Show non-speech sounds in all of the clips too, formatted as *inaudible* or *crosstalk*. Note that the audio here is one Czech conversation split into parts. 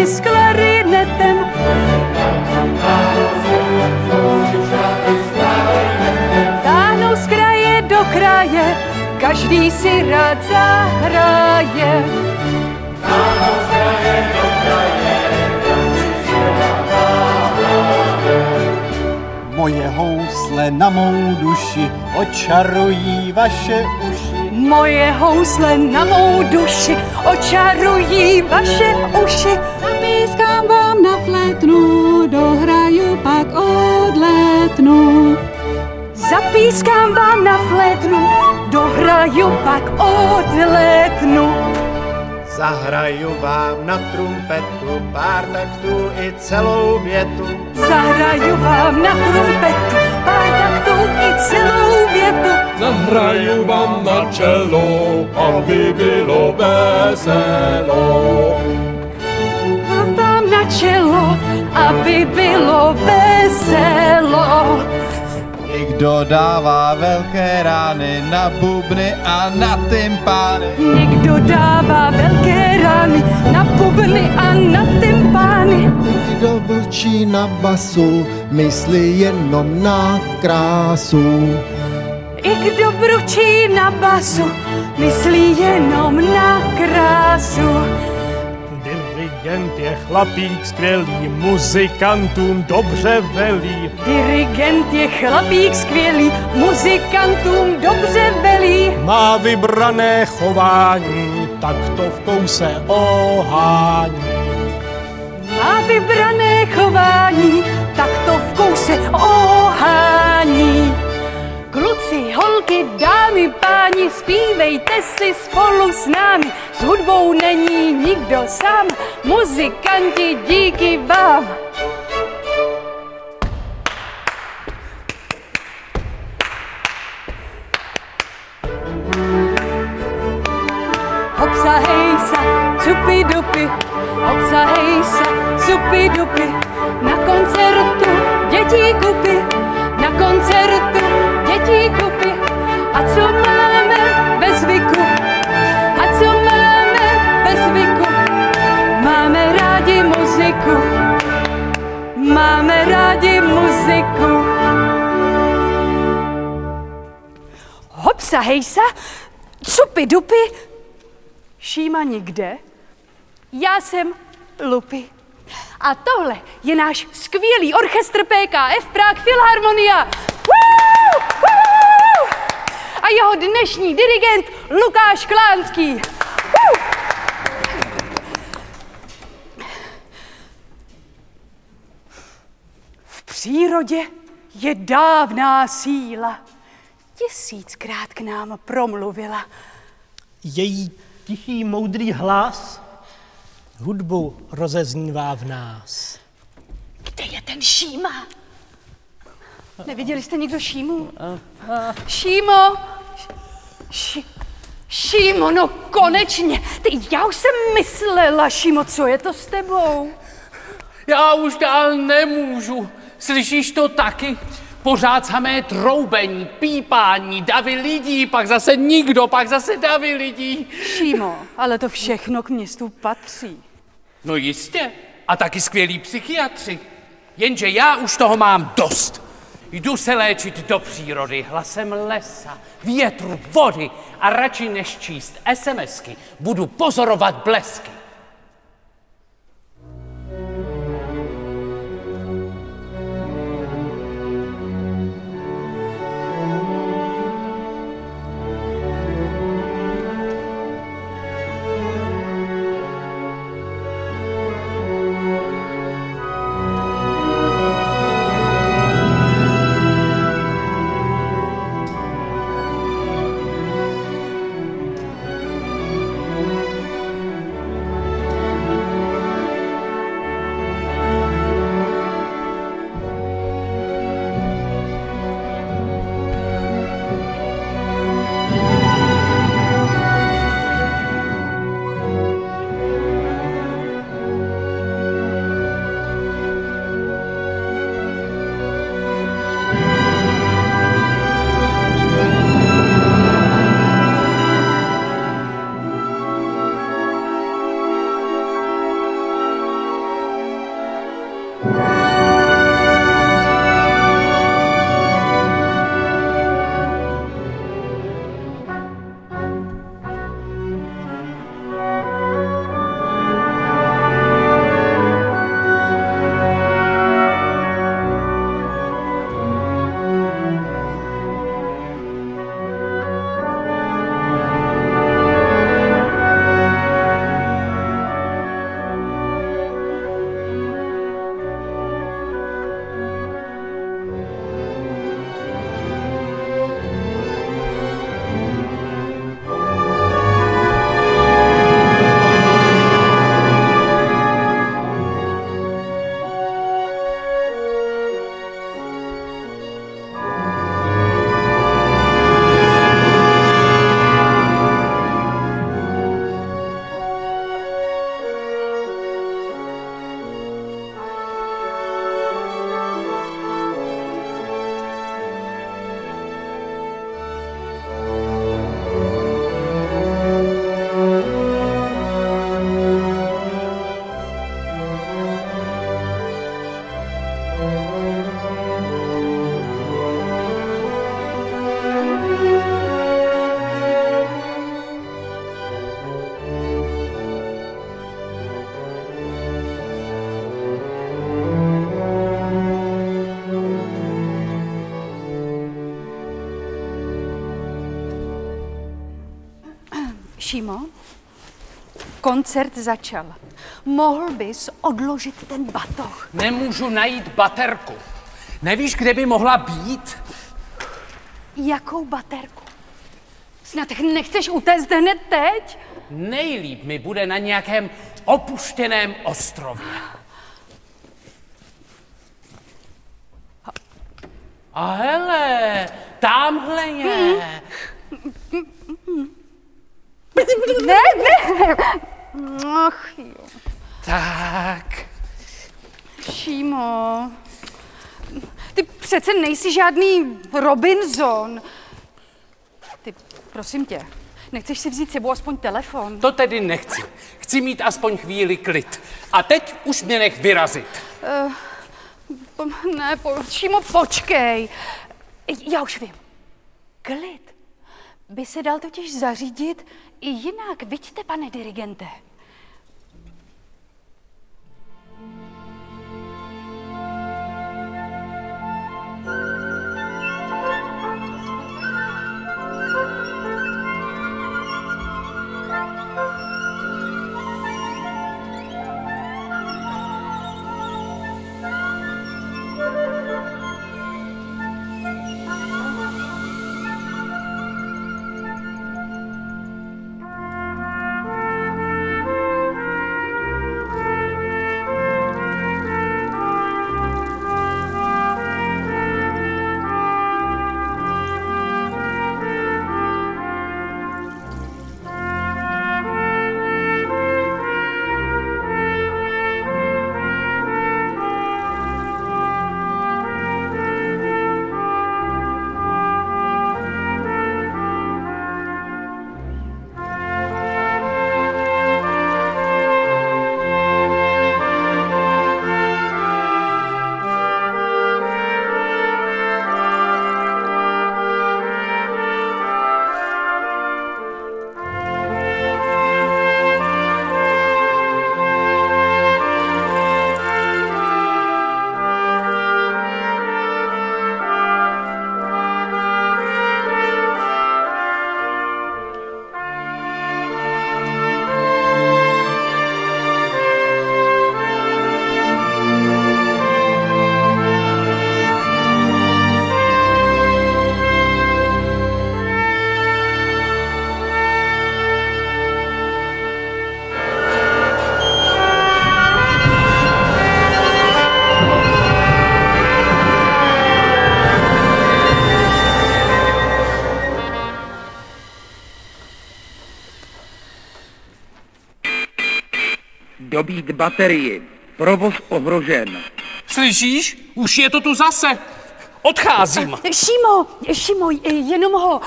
housličkami, s klarinetem. Táhnou z kraje do kraje, každý si rád zahraje. Moje housle na mou duši očarují vaše uši. Moje housle na mou duši očarují vaše uši. Zapískám vám na flétnu, dohraju pak odletnu. Zapískám vám na flétnu, dohraju pak odletnu. Zahraju vám na trumpetu pár taktů i celou větu. Zahraju vám na trumpetu celou větu. Zahraju vám na čelo, aby bylo veselo. Vám na čelo, aby bylo veselo. Někdo dává velké rány na bubny a na tympány. Někdo dává velké rány na bubny a na tympány. Kdo vlčí na basu, myslí jenom na krásu. I kdo bručí na basu, myslí jenom na krásu. Dirigent je chlapík skvělý, muzikantům dobře velí. Dirigent je chlapík skvělý, muzikantům dobře velí. Má vybrané chování, tak to v kouse ohání. Má vybrané chování, tak to v kouse ohání. Kluci, holky, dámy, páni, zpívejte si spolu s námi. S hudbou není nikdo sám, muzikanti díky vám. Hopsa hejsa, cupi dupy, hopsa hejsa, cupi dupy. Na koncertu dětí kupy, na koncertu dětí kupy. A co máme ve zvyku? A co máme ve zvyku? Máme rádi muziku, máme rádi muziku. Hopsa hejsa, cupy dupy, šíma nikde. Já jsem Lupy. A tohle je náš skvělý orchestr PKF Prague Philharmonia. Woo! A jeho dnešní dirigent Lukáš Klánský. V přírodě je dávná síla. Tisíckrát k nám promluvila. Její tichý moudrý hlas hudbu rozeznívá v nás. Kde je ten Šíma? Neviděli jste někdo Šímu? Šímo! Ši, Šímo, no konečně! Ty, já už jsem myslela, Šímo, co je to s tebou? Já už dál nemůžu. Slyšíš to taky? Pořád samé troubení, pípání, davy lidí, pak zase nikdo, pak zase davy lidí. Šímo, ale to všechno k městu patří. No jistě. A taky skvělí psychiatři. Jenže já už toho mám dost. Jdu se léčit do přírody hlasem lesa, větru, vody a radši než číst SMSky budu pozorovat blesky. Šímo, koncert začal. Mohl bys odložit ten batoh? Nemůžu najít baterku. Nevíš, kde by mohla být? Jakou baterku? Snad nechceš utéct hned teď? Nejlíp mi bude na nějakém opuštěném ostrově. A hele, tamhle je. Ne, ne. Ach jo. Tak, Šímo, ty přece nejsi žádný Robinson. Ty, prosím tě, nechceš si vzít sebou aspoň telefon? to tedy nechci. Chci mít aspoň chvíli klid. A teď už mě nech vyrazit. Po, ne, po, Šímo, počkej. Já už vím. Klid by se dal totiž zařídit i jinak. Vidíte, pane dirigente. Dobít baterii. Provoz ohrožen. Slyšíš? Už je to tu zase. Odcházím. Šimo, Šimo, jenom ho,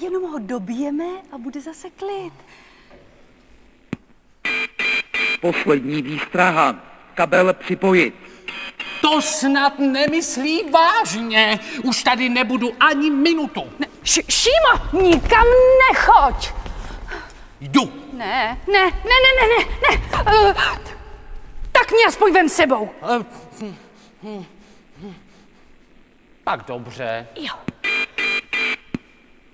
jenom ho dobijeme a bude zase klid. Poslední výstraha. Kabel připojit. To snad nemyslí vážně. Už tady nebudu ani minutu. Ne, š, Šimo, nikam nechoď. Jdu. Ne, ne, ne, ne, ne, ne, ne. Uh, tak mě aspoň vem sebou. Eh, hm, hm, hm. Pak dobře. Jo.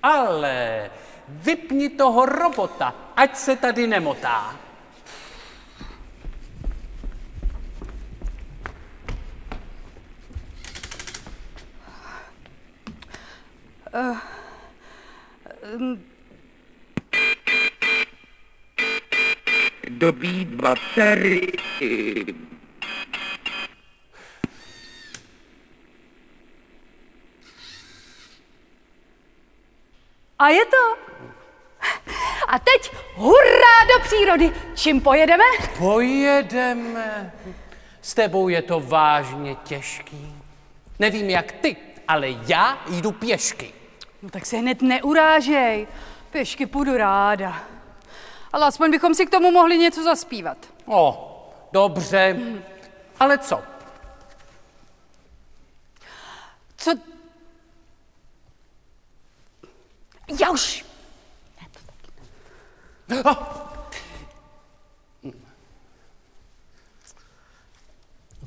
Ale vypni toho robota, ať se tady nemotá. Dobít baterii. A je to. A teď hurá do přírody. Čím pojedeme? Pojedeme. S tebou je to vážně těžký. Nevím jak ty, ale já jdu pěšky. No tak se hned neurážej. Pěšky půjdu ráda. Ale aspoň bychom si k tomu mohli něco zaspívat. O, dobře. Ale co? Co? Já už.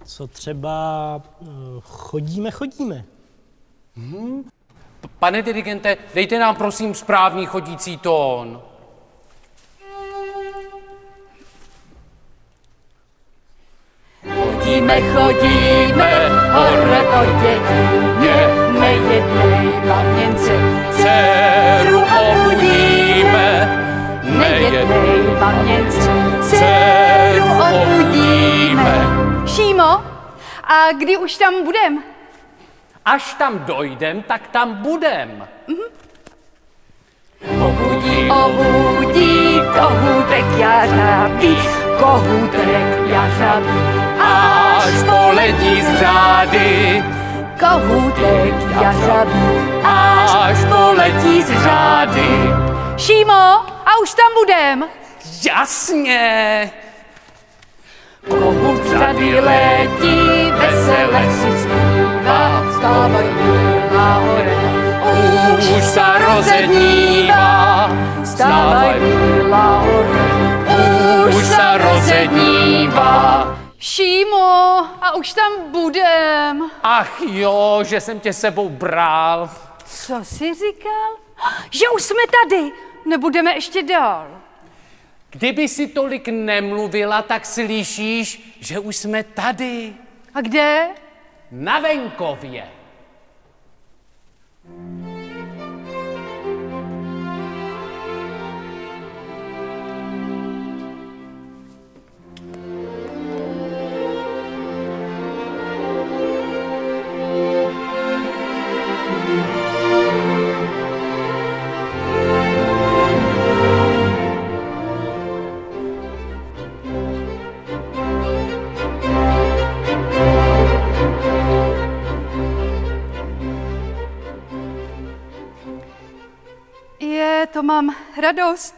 Co třeba eh, chodíme, chodíme. Pane dirigente, dejte nám prosím správný chodící tón. Chodíme, chodíme, hore po dětíně, nejednej babněnce, Dceru obudíme, nejednej babněnce, dceru odbudíme. Šímo, a kdy už tam budem? Až tam dojdem, tak tam budem. Obudí, obudí, kohůtek jařabí, kohůtek jařabí, Až poletí z řády, kohůtek jařabí, až poletí z řády. Šímo, a už tam budem. Jasně, Kohut tady letí, vesele si zpívá, stávaj nahoře. už se rozednívá, stávaj nahoře. už se rozednívá. Šímo, a už tam budem. Ach jo, že jsem tě sebou bral. Co jsi říkal? Že už jsme tady. Nebudeme ještě dál. Kdyby si tolik nemluvila, tak slyšíš, že už jsme tady, A kde? na venkově. To mám radost.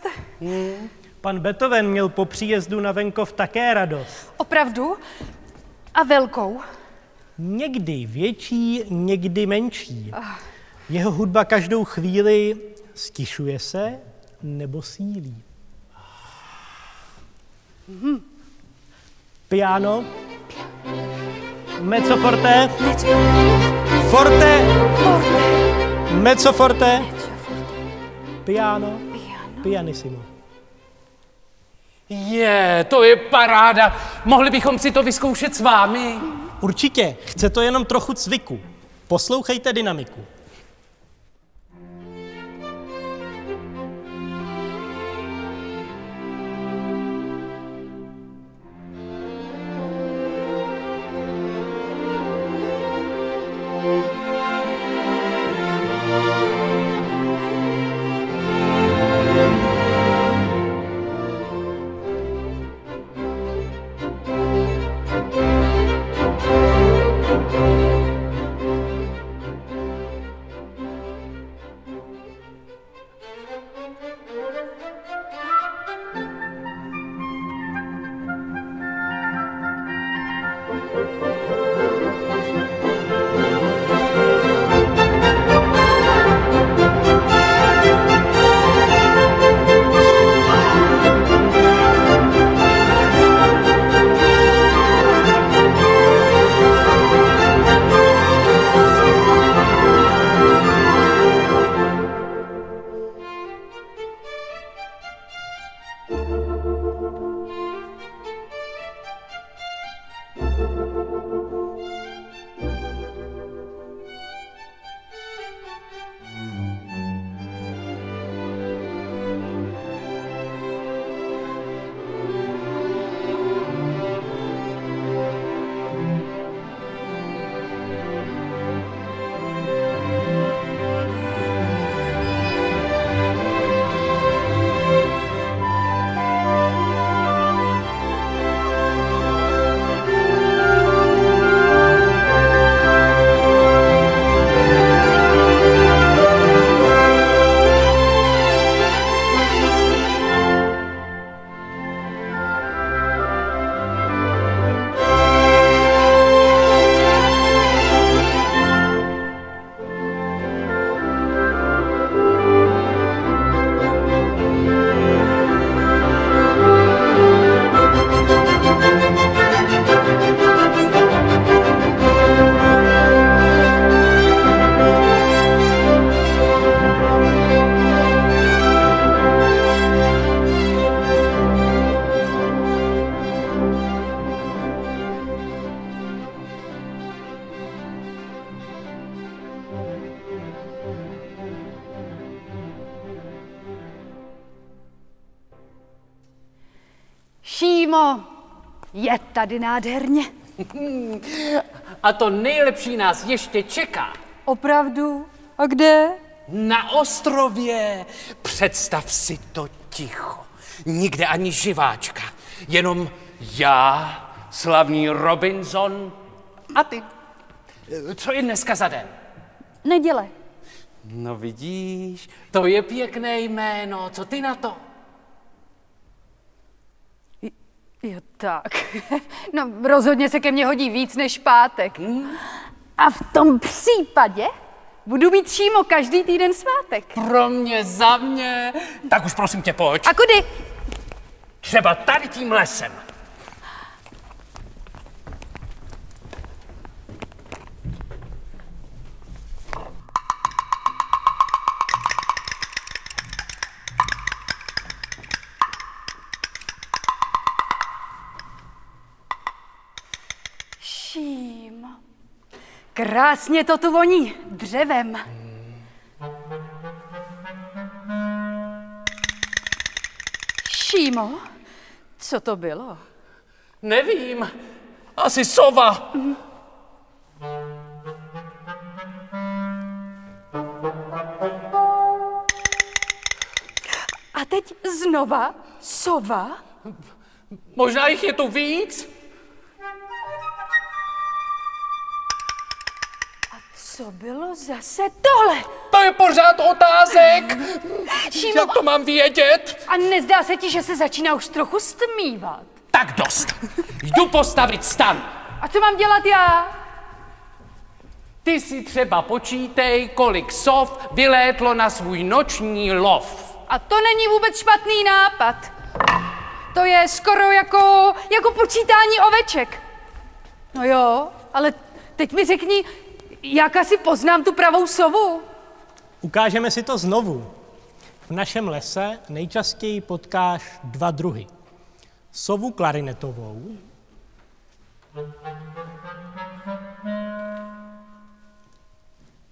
Pan Beethoven měl po příjezdu na venkov také radost. Opravdu? A velkou? Někdy větší, někdy menší. Jeho hudba každou chvíli stišuje se nebo sílí. Piano, mezzo forte, forte, mezzo forte, piano, pianissimo. Je, to je paráda. Mohli bychom si to vyzkoušet s vámi? Určitě, chce to jenom trochu cviku. Poslouchejte dynamiku. Tady nádherně. A to nejlepší nás ještě čeká. Opravdu? A kde? Na ostrově. Představ si to ticho. Nikde ani živáčka. Jenom já, slavný Robinson a ty. Co je dneska za den? Neděle. No vidíš, to je pěkné jméno. Co ty na to? Jo, tak. *laughs* No, rozhodně se ke mně hodí víc než pátek. A v tom případě budu mít Šímo každý týden svátek. Pro mě, za mě. Tak už prosím tě, pojď. A kudy? Třeba tady tím lesem. Krásně to tu voní dřevem. Šímo, co to bylo? Nevím. Asi sova. A teď znova sova? Možná jich je tu víc. Co bylo zase tohle? To je pořád otázek. Šímo, Jak to mám vědět? a nezdá se ti, že se začíná už trochu stmívat? Tak dost. Jdu postavit stan. A co mám dělat já? Ty si třeba počítej, kolik sov vylétlo na svůj noční lov. A to není vůbec špatný nápad. To je skoro jako, jako počítání oveček. No jo, ale teď mi řekni, jak asi poznám tu pravou sovu? Ukážeme si to znovu. V našem lese nejčastěji potkáš dva druhy. Sovu klarinetovou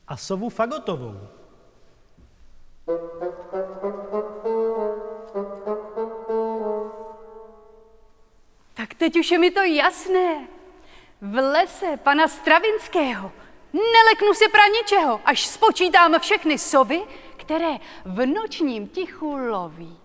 a sovu fagotovou. Tak teď už je mi to jasné. V lese pana Stravinského neleknu si pra ničeho, až spočítám všechny sovy, které v nočním tichu loví.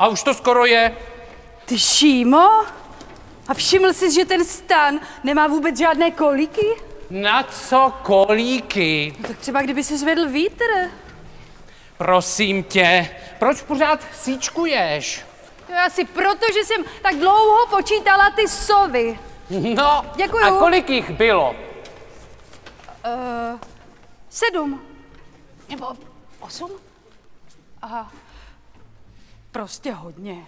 A už to skoro je. Ty Šímo? A všiml jsi, že ten stan nemá vůbec žádné kolíky? Na co kolíky? No tak třeba kdyby se zvedl vítr. Prosím tě, proč pořád síčkuješ? To je asi proto, že jsem tak dlouho počítala ty sovy. No, Děkuju. a kolik jich bylo? Uh, sedm. Nebo osm? Aha. Prostě hodně.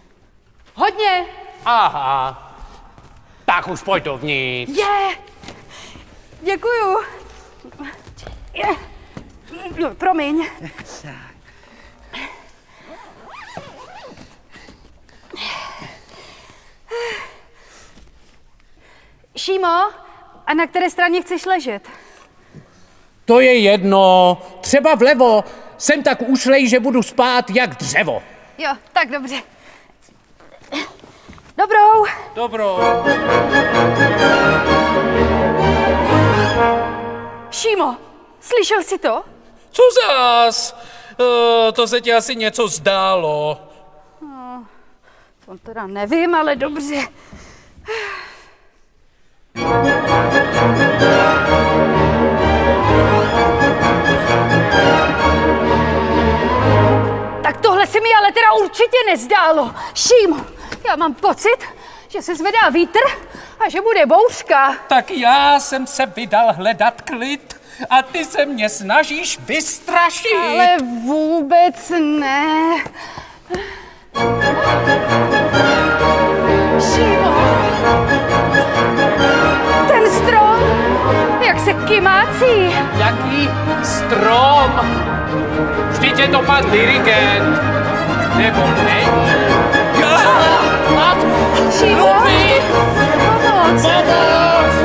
Hodně! Aha. Tak už pojď dovnitř. Je! Děkuju. Je. Promiň. Šímo, a na které straně chceš ležet? To je jedno. Třeba vlevo. Jsem tak ušlej, že budu spát jak dřevo. Jo, tak dobře. Dobrou. Dobro. Šímo, slyšel jsi to? Co zás? Uh, to se ti asi něco zdálo. To teda nevím, ale dobře. Tak tohle se mi ale teda určitě nezdálo. Šímo, já mám pocit, že se zvedá vítr a že bude bouřka. Tak já jsem se vydal hledat klid a ty se mě snažíš vystrašit. Ale vůbec ne. Šímo, ten strom, jak se kymácí. Jaký strom? Vždyť je to pan dirigent. Nebo není? Lupi! pomoc. Pomoc!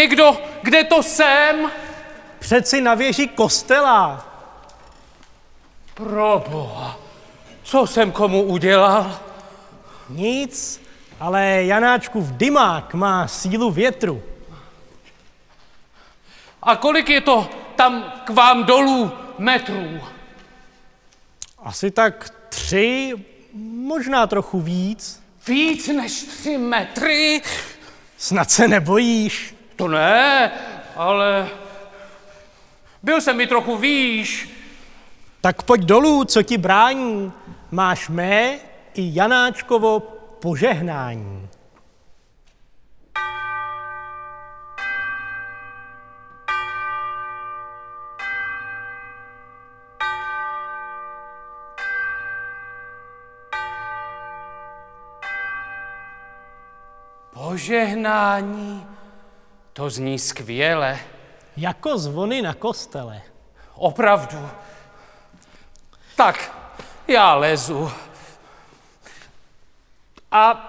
Někdo, kde to jsem? Přeci na věži kostela. Proboha, co jsem komu udělal? Nic, ale Janáčku v dymák má sílu větru. A kolik je to tam k vám dolů metrů? Asi tak tři, možná trochu víc. Víc než tři metry? Snad se nebojíš. To ne, ale byl jsem mi trochu výš. Tak pojď dolů, co ti brání. Máš mé i Janáčkovo požehnání. Požehnání. To zní skvěle. Jako zvony na kostele. Opravdu. Tak, já lezu. A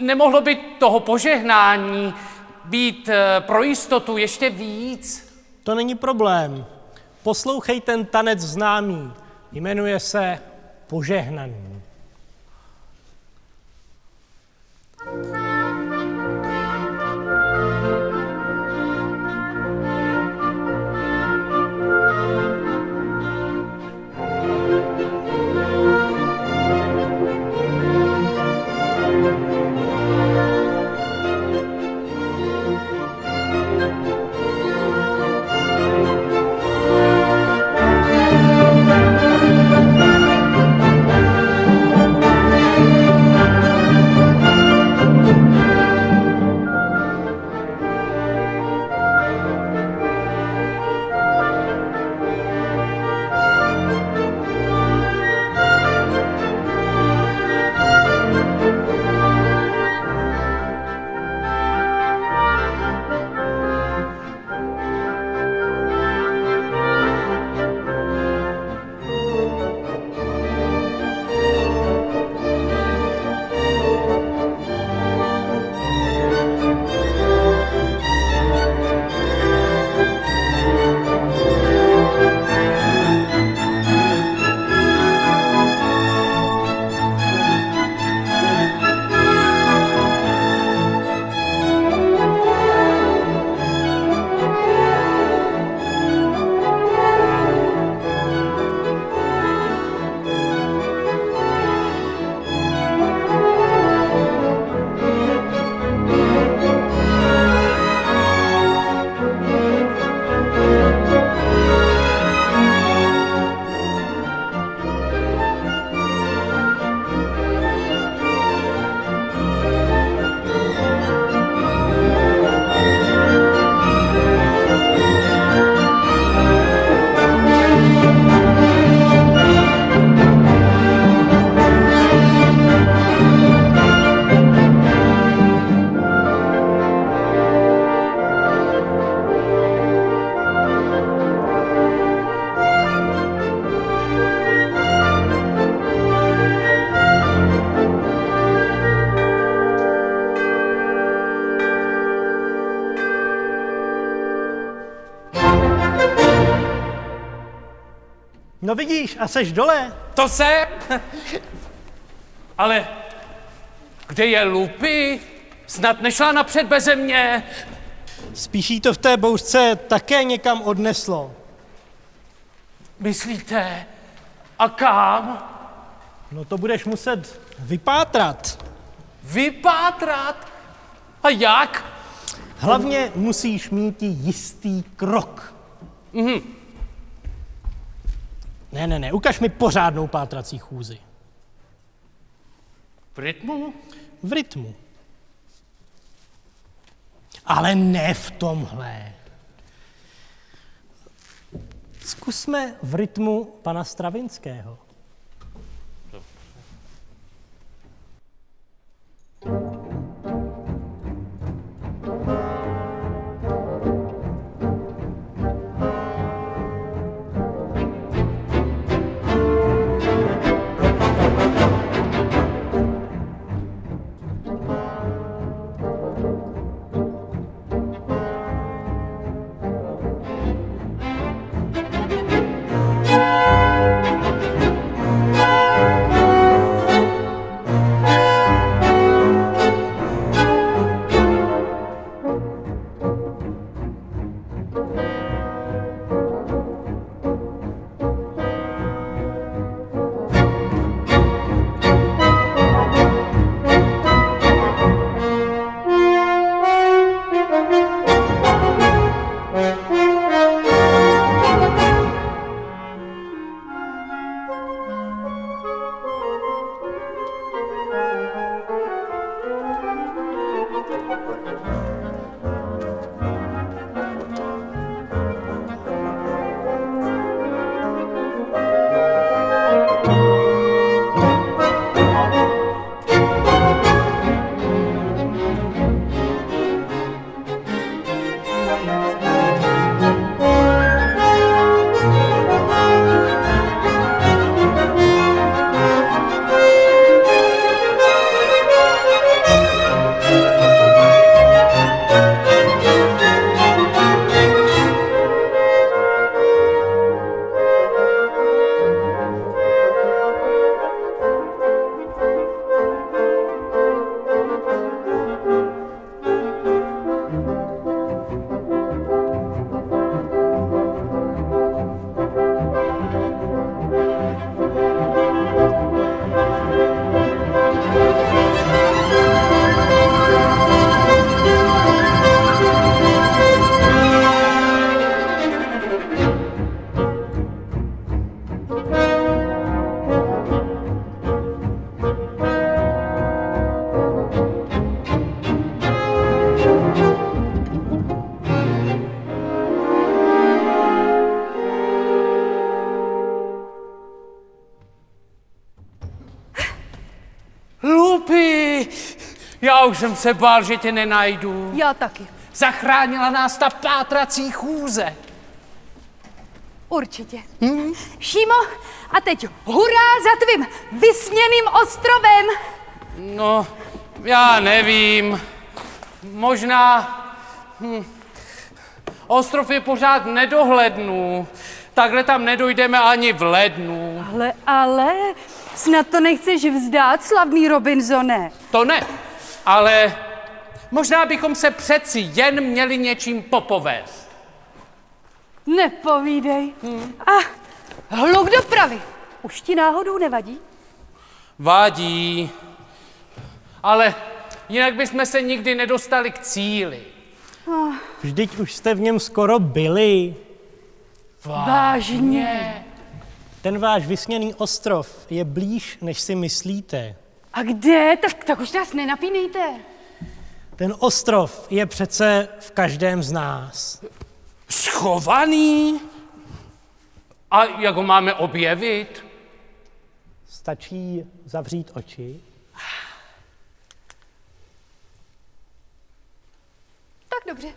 nemohlo by toho požehnání být eh, pro jistotu ještě víc? To není problém. Poslouchej ten tanec známý. Jmenuje se Požehnaný. A seš dole. To jsem. *laughs* Ale kde je Lupy? Snad nešla napřed beze mě. Spíš jí to v té bouřce také někam odneslo. Myslíte? A kam? No to budeš muset vypátrat. Vypátrat? A jak? Hlavně musíš mít jistý krok. Mhm. Ne, ne, ne, ukaž mi pořádnou pátrací chůzi. V rytmu? V rytmu. Ale ne v tomhle. Zkusme v rytmu pana Stravinského. Dobře. Jsem se bál, že tě nenajdu. Já taky. Zachránila nás ta pátrací chůze. Určitě. Hmm? Šímo, a teď hurá za tvým vysněným ostrovem. No, já nevím. Možná... Hm. Ostrov je pořád nedohlednu. Takhle tam nedojdeme ani v lednu. Ale, ale, snad to nechceš vzdát, slavný Robinsone. To ne, ale možná bychom se přeci jen měli něčím popovést. Nepovídej. Hmm. A hluk dopravy. Už ti náhodou nevadí? Vadí. Ale jinak bychom se nikdy nedostali k cíli. Vždyť už jste v něm skoro byli. Vážně. Ten váš vysněný ostrov je blíž, než si myslíte. A kde? Tak, tak už nás nenapínejte. Ten ostrov je přece v každém z nás. Schovaný? A jak ho máme objevit? Stačí zavřít oči Tak dobře.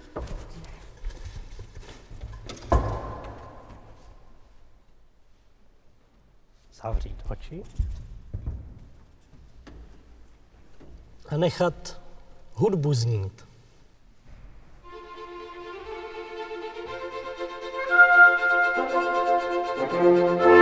zavřít oči a nechat hudbu znít. Tak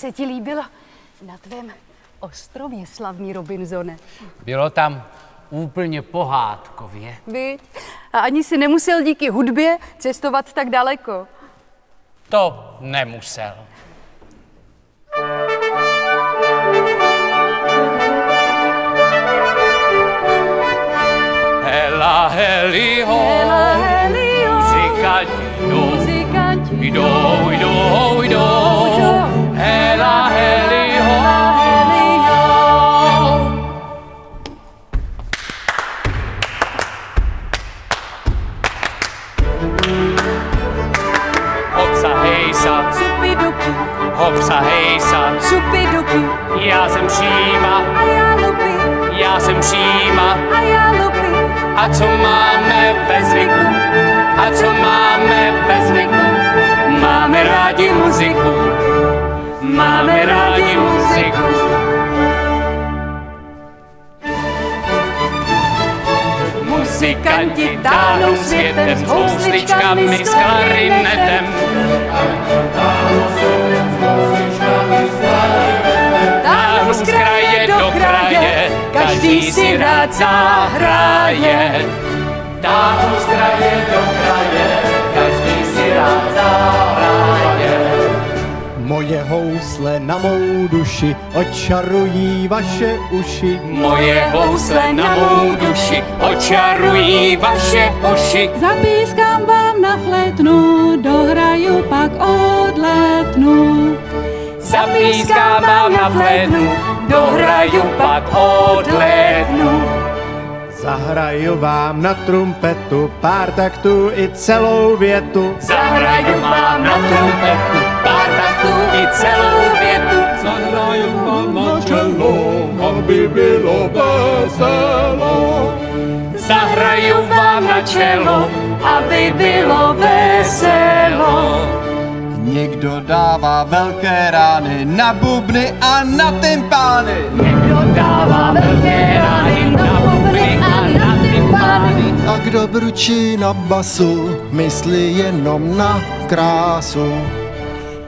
se ti líbilo na tvém ostrově, slavný Robinzone? Bylo tam úplně pohádkově. Byť. A ani si nemusel díky hudbě cestovat tak daleko. To nemusel. Hela, heli, hela, heli, ho. muzikanti jdou, jdou, jdou, jdou. jdou. Hopsa, hejsa, Supy, dupy. Já jsem Šíma a já Lupy. Já jsem Šíma a já Lupy. A co máme ve zvyku? A co máme ve zvyku? Máme rádi muziku. Máme rádi muziku. muzikanti táhnou světem s houslíčkami, s klarinetem. Muzikanti dánou světem, s houslíčkami, s klarinetem. Z kraje do kraje, každý si rád zahraje. Táhnou z kraje do kraje, každý si rád zahraje. Moje housle na mou duši očarují vaše uši. Moje housle na mou duši očarují vaše uši. Zapískám vám na flétnu, dohraju pak odletnu. Zapískám vám na flétnu, dohraju pak odletnu. Zahraju vám na trumpetu pár taktů i celou větu. Zahraju vám na trumpetu pár taktů i celou větu. Zahraju vám na čelo, aby bylo veselo. Zahraju vám na čelo, aby bylo veselo. Někdo dává velké rány na bubny a na tympány. Kdo dává velké rány na bubny a na tympány. A kdo bručí na basu, myslí jenom na krásu.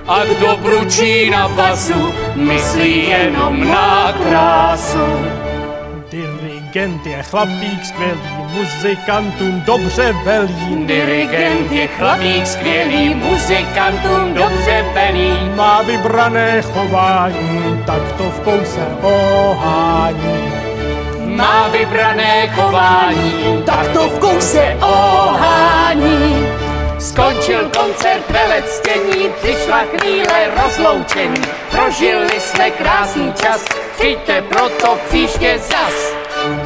A kdo bručí na basu, myslí jenom na krásu. Dirigent je chlapík skvělý, muzikantům dobře velí. Dirigent je chlapík skvělý, muzikantům dobře velí. Má vybrané chování, tak to v kouse ohání. Má vybrané chování, tak to v kouse ohání. Skončil koncert ve lectění, přišla chvíle rozloučení. Prožili jsme krásný čas, přijďte proto příště zas. Počkejte,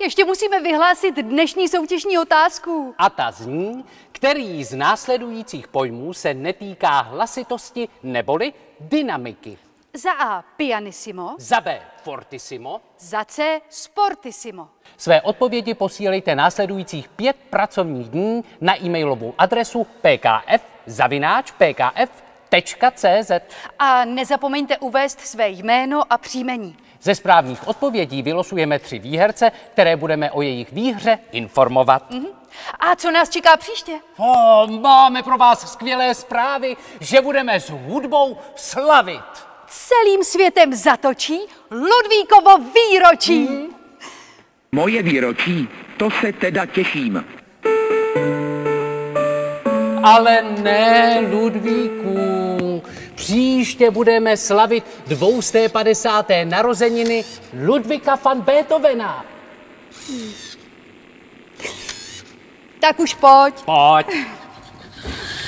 ještě musíme vyhlásit dnešní soutěžní otázku. A ta zní, který z následujících pojmů se netýká hlasitosti neboli dynamiky. Za A pianissimo, Za B fortissimo. za C sportissimo. Své odpovědi posílejte následujících pět pracovních dní na e-mailovou adresu pkf pkf.cz. A nezapomeňte uvést své jméno a příjmení. Ze správných odpovědí vylosujeme tři výherce, které budeme o jejich výhře informovat. A co nás čeká příště? Oh, máme pro vás skvělé zprávy, že budeme s hudbou slavit. Celým světem zatočí Ludvíkovo výročí. Moje výročí, to se teda těším. Ale ne, Ludvíku. Příště budeme slavit 250. narozeniny Ludvíka van Beethovena. Tak už pojď. Pojď. *laughs*